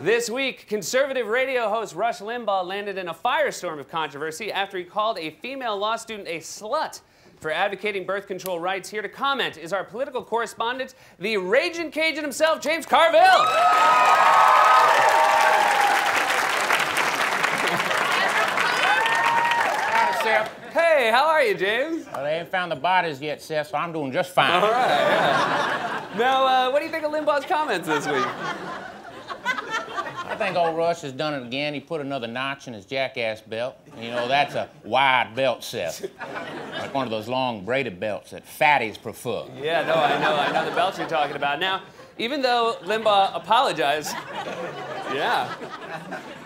This week, conservative radio host Rush Limbaugh landed in a firestorm of controversy after he called a female law student a slut for advocating birth control rights. Here to comment is our political correspondent, the raging Cajun himself, James Carville. Hey, how are you, James? Well, they ain't found the bodies yet, Seth, so I'm doing just fine. All right, yeah. Now, uh, what do you think of Limbaugh's comments this week? I think old Rush has done it again. He put another notch in his jackass belt. You know, that's a wide belt, Seth. Like one of those long braided belts that fatties prefer. Yeah, no, I know. I know the belt you're talking about. Now, even though Limbaugh apologized, yeah.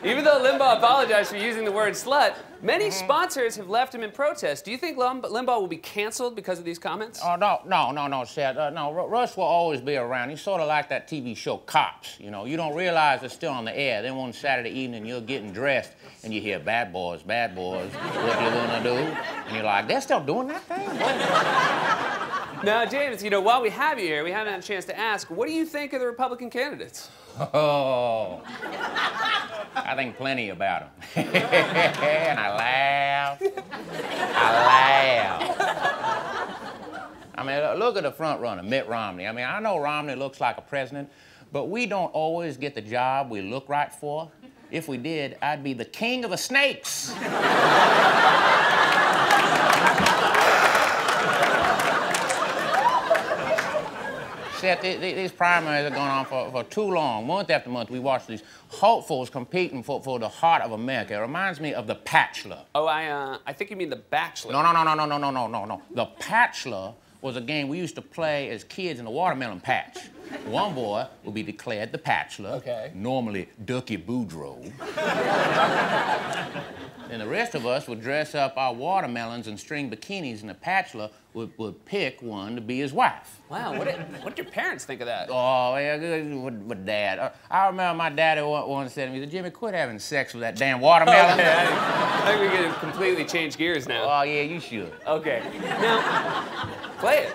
Even though Limbaugh apologized for using the word slut, many mm-hmm. sponsors have left him in protest. Do you think Limbaugh will be canceled because of these comments? Oh, no, no, no, no, Seth. Uh, no, Rush will always be around. He's sort of like that TV show Cops. You know, you don't realize it's still on the air. Then one Saturday evening, you're getting dressed and you hear bad boys, bad boys, what you gonna do? And you're like, they're still doing that thing? Now, James, you know, while we have you here, we haven't had a chance to ask, what do you think of the Republican candidates? Oh, I think plenty about them. and I laugh. I laugh. I mean, look at the front runner, Mitt Romney. I mean, I know Romney looks like a president, but we don't always get the job we look right for. If we did, I'd be the king of the snakes. Seth, these primaries are going on for, for too long. Month after month, we watch these hopefuls competing for, for the heart of America. It reminds me of The Bachelor. Oh, I, uh, I think you mean The Bachelor. No, no, no, no, no, no, no, no, no, no. The Bachelor was a game we used to play as kids in the watermelon patch. One boy would be declared the bachelor, okay. normally Ducky Boudreaux. And the rest of us would dress up our watermelons and string bikinis, and the bachelor would, would pick one to be his wife. Wow, what did, what did your parents think of that? Oh, yeah, with, with dad. Uh, I remember my daddy once said to me, Jimmy, quit having sex with that damn watermelon. Okay, I think we can completely change gears now. Oh, yeah, you should. Okay. Now, play it.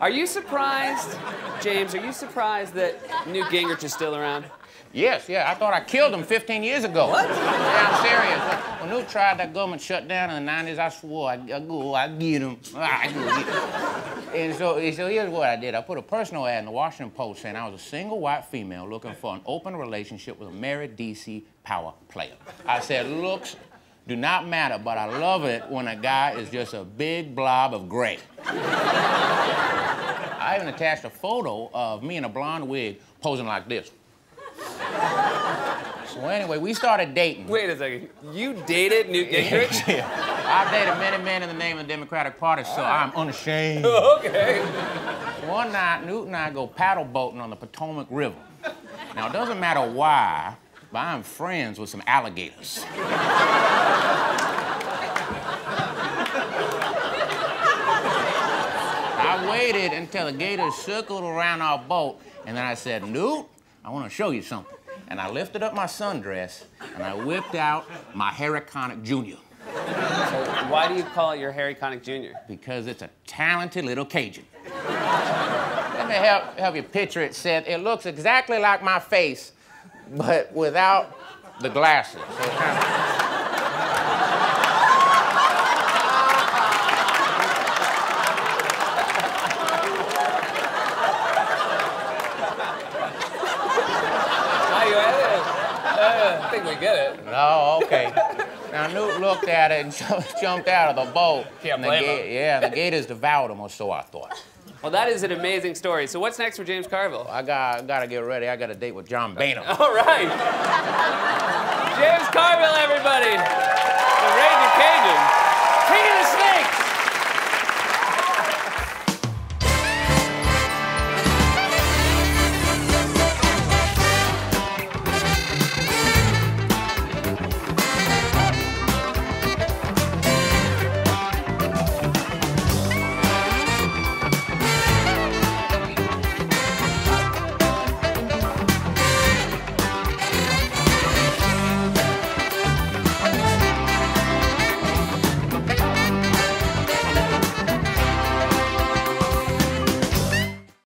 Are you surprised, James, are you surprised that Newt Gingrich is still around? Yes, yeah. I thought I killed him 15 years ago. What? Yeah, I'm serious. When Newt tried that government shutdown in the 90s, I swore I, I go, I get him. Ah, I get him. And so, so here's what I did. I put a personal ad in the Washington Post saying I was a single white female looking for an open relationship with a married DC power player. I said, looks do not matter, but I love it when a guy is just a big blob of gray. I even attached a photo of me in a blonde wig posing like this. So anyway, we started dating. Wait a second. You dated Newt Gingrich? yeah. I've dated many men in the name of the Democratic Party, so ah. I'm unashamed. okay. One night, Newt and I go paddle boating on the Potomac River. Now, it doesn't matter why, but I'm friends with some alligators. I waited until the gators circled around our boat, and then I said, Newt, I want to show you something. And I lifted up my sundress, and I whipped out my Harry Connick Jr. So why do you call it your Harry Connick Jr.? Because it's a talented little Cajun. Let me help, help you picture it, Seth. It looks exactly like my face, but without the glasses. So I think we get it. No, okay. Now Newt looked at it and jumped out of the boat. Can't blame him. Yeah, the gators devoured him, or so I thought. Well, that is an amazing story. So what's next for James Carville? I got, got to get ready. I got a date with John Boehner. All right. James Carville, everybody.